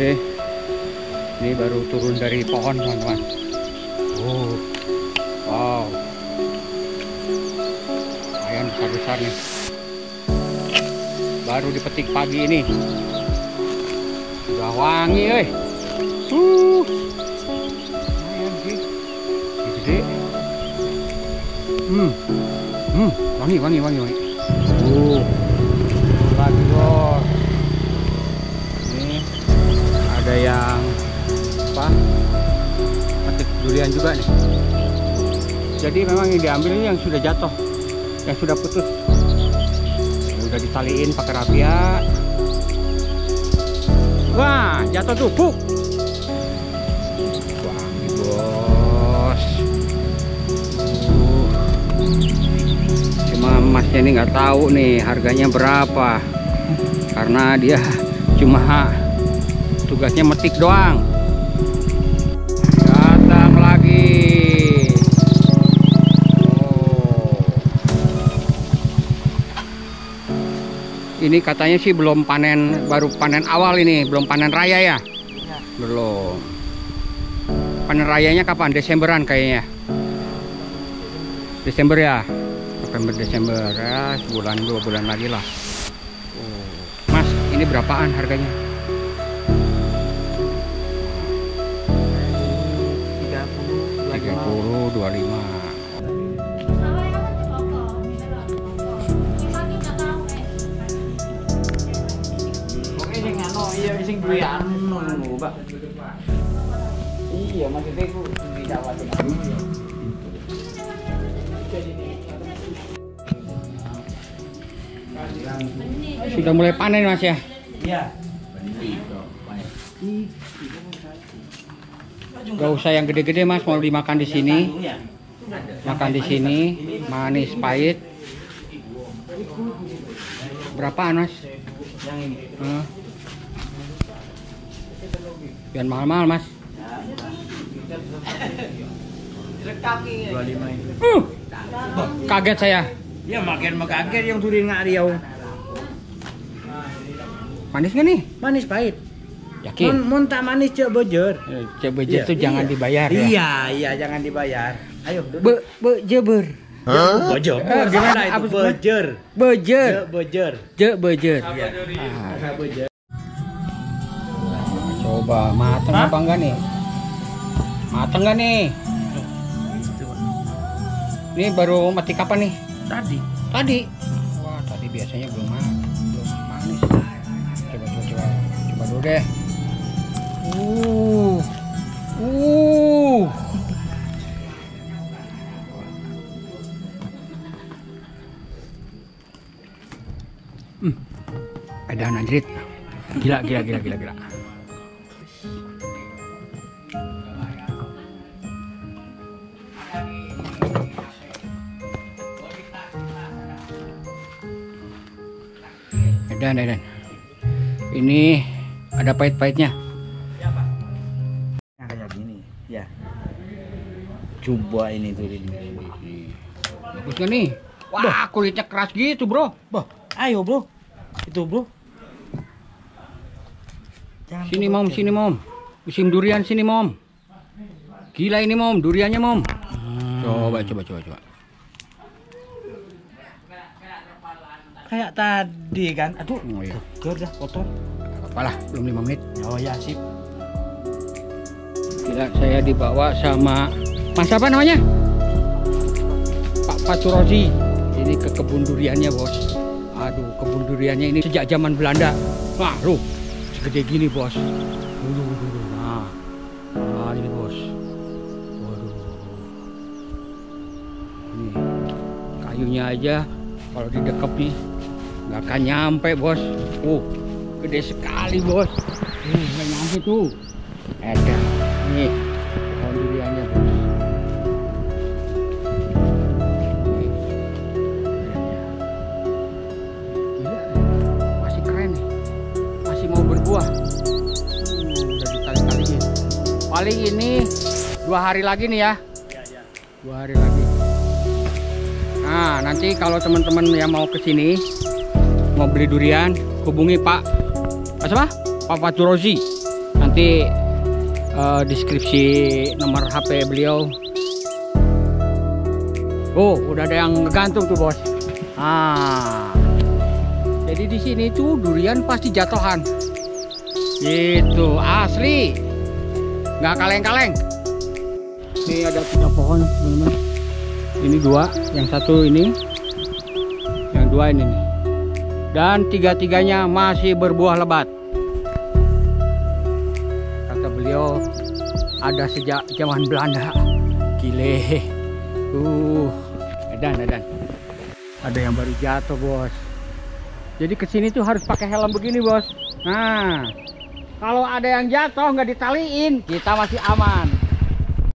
Oke. Ini baru turun dari pohon, teman-teman. Oh. Wow. Lumayan besar-besar nih. Baru dipetik pagi ini. Udah wangi, eh. Uh. Lumayan sih. Gede. Hmm. Hmm, wangi, wangi, wangi, wangi. Jadi memang yang diambil ini yang sudah jatuh, yang sudah putus. Yang udah ditaliin pakai rapia. Wah, jatuh tuh, buk. Wangi, bos. Cuma emasnya ini nggak tahu nih harganya berapa. Karena dia cuma tugasnya metik doang. Datang lagi. Ini katanya sih belum panen, baru panen awal ini, belum panen raya ya? Belum. Panen rayanya kapan? Desemberan kayaknya. Desember ya? November Desember ya, sebulan dua bulan lagi lah. Oh. Mas, ini berapaan harganya? 30, 25. Sing duwe anu ngono, Pak. Iya, maksudnya ku di Jawa Tengah. Sudah mulai panen mas ya? Iya. Gak usah yang gede-gede mas, mau dimakan di sini. Makan di sini, manis pahit. Berapaan mas? Yang ini. Hah? Biar mahal-mahal mas. Kaki. 25 ini. Uh, kaget saya. Ya makin makaget yang turun nggak Riau. Manis gak nih? Manis pahit. Yakin? Mun mun tak manis cek bojor. Eh, Coba Iya, itu jangan iya. dibayar ya. Iya, iya jangan dibayar. Ayo. Be, be, jeber. Bojor. Eh, gimana? itu? Apa sih? Bojor. Bejer. Cek bojor. Je, bejer. Iya. Ah, Bojor. Coba mateng Hah? apa enggak nih? Mateng enggak nih? Ini baru mati kapan nih? Tadi. Tadi. Wah, tadi biasanya belum ma- belum manis. Coba coba coba. Coba dulu deh. Uh. Uh. Hmm. Edan anjrit. Gila gila gila gila gila. Edan edan. Ini ada pahit-pahitnya. Nah, kayak gini. Ya. Coba ini tuh ini. Bagus gak nih? Wah, kulitnya keras gitu, Bro. Bah, ayo bro. Itu bro. Jangan Sini, Mom, cek. sini, Mom. Musim durian sini, Mom. Gila ini, Mom, duriannya, Mom. Coba, coba, coba, coba. Kayak tadi kan. Aduh. Oh iya. Seger dah kotor. Apalah, belum 5 menit. Oh ya sip. Gila, saya dibawa sama Mas apa namanya? Pak Paturosi. Ini ke kebun duriannya, Bos. Aduh, kebun duriannya ini sejak zaman Belanda. Wah, lu segede gini, Bos. Dulu, dulu. Nah. Nah, ini, Bos. Waduh. Ini kayunya aja kalau didekap nih nggak akan nyampe, Bos. Uh, gede sekali, Bos. Uh, nggak nyampe tuh. Ada. Nih, pohon duriannya, Bos. Gila, masih keren nih. Masih mau berbuah. Uh, udah ditali-taliin. Paling ini dua hari lagi nih ya. Dua hari lagi. Nah, nanti kalau teman-teman yang mau ke sini mau beli durian, hubungi Pak Pak siapa? Pak Faturozi. nanti eh, deskripsi nomor HP beliau. Oh, udah ada yang ngegantung tuh bos. Ah, jadi di sini tuh durian pasti jatuhan. Itu asli, nggak kaleng-kaleng. Ini ada tiga pohon teman-teman. Ini dua, yang satu ini, yang dua ini nih. Dan tiga-tiganya masih berbuah lebat. Kata beliau ada sejak zaman Belanda. Gile. Uh, edan edan. Ada yang baru jatuh bos. Jadi ke sini tuh harus pakai helm begini bos. Nah, kalau ada yang jatuh nggak ditaliin, kita masih aman.